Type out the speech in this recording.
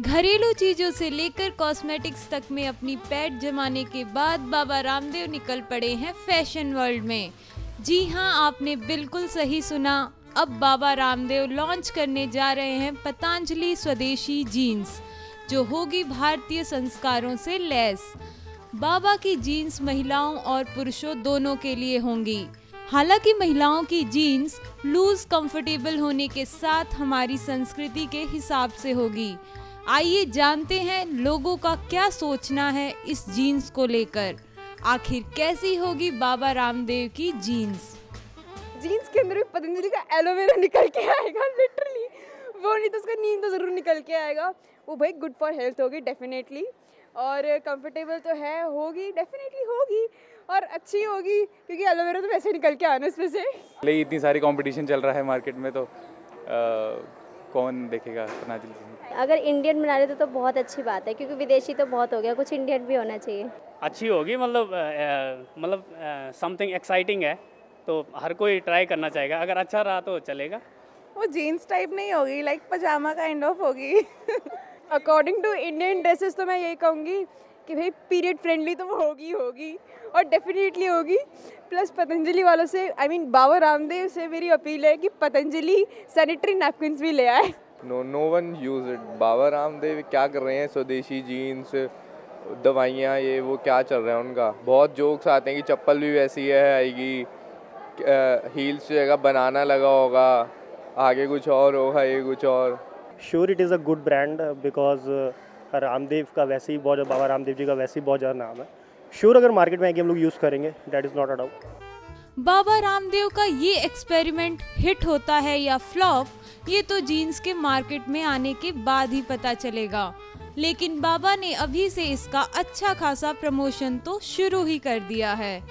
घरेलू चीज़ों से लेकर कॉस्मेटिक्स तक में अपनी पैट जमाने के बाद बाबा रामदेव निकल पड़े हैं फ़ैशन वर्ल्ड में। जी हाँ आपने बिल्कुल सही सुना। अब बाबा रामदेव लॉन्च करने जा रहे हैं पतंजलि स्वदेशी जीन्स जो होगी भारतीय संस्कारों से लैस। बाबा की जीन्स महिलाओं और पुरुषों दोनों के लिए होंगी। हालाँकि महिलाओं की जीन्स लूज कंफर्टेबल होने के साथ हमारी संस्कृति के हिसाब से होगी। आइए जानते हैं लोगों का क्या सोचना है इस जीन्स को लेकर। आखिर कैसी होगी बाबा रामदेव की जीन्स जीन्स के अंदर भी पतंजलि का एलोवेरा निकल के आएगा लिटरली वो नहीं तो उसका नींद तो ज़रूर निकल के आएगा। वो भाई गुड फॉर हेल्थ होगी डेफिनेटली और कंफर्टेबल तो है होगी डेफिनेटली होगी। और अच्छी होगी क्योंकि एलोवेरा तो वैसे निकल के आना इसमें से। इतनी सारी कंपटीशन चल रहा है मार्केट में तो आ, कौन देखेगा पतंजलि अगर इंडियन बना रहे तो, तो बहुत अच्छी बात है क्योंकि विदेशी तो बहुत हो गया कुछ इंडियन भी होना चाहिए। अच्छी होगी मतलब मतलब समथिंग एक्साइटिंग है तो हर कोई ट्राई करना चाहेगा। अगर अच्छा रहा तो चलेगा। वो जीन्स टाइप नहीं होगी लाइक पजामा काइंड ऑफ़ होगी। अकॉर्डिंग टू इंडियन ड्रेसेस तो मैं यही कहूँगी कि भाई पीरियड फ्रेंडली तो वो होगी होगी और डेफिनेटली होगी। प्लस पतंजलि वालों से I I mean mean, Baba Ramdev से मेरी अपील है कि पतंजलि सैनिटरी नैपकिन भी ले आए। No no one use it Baba Ramdev क्या कर रहे हैं? स्वदेशी जीन्स दवाइयाँ ये वो क्या चल रहा है उनका? बहुत जोक्स आते हैं कि चप्पल भी वैसी है आएगी। हील्स जगह बनाना लगा होगा। आगे कुछ और होगा ये कुछ और। Sure it is a good brand because Ramdev का वैसे ही बहुत बाबा रामदेव जी का वैसे ही बहुत ज़्यादा नाम है। श्योर अगर मार्केट में आएगी, हम लोग यूज़ करेंगे that is not a doubt Baba Ramdev का ये एक्सपेरिमेंट हिट होता है या फ्लॉप ये तो जीन्स के मार्केट में आने के बाद ही पता चलेगा। लेकिन बाबा ने अभी से इसका अच्छा खासा प्रमोशन तो शुरू ही कर दिया है।